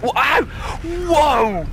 Whoa! Whoa!